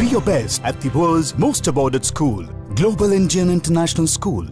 Be your best at the world's most awarded school, Global Indian International School.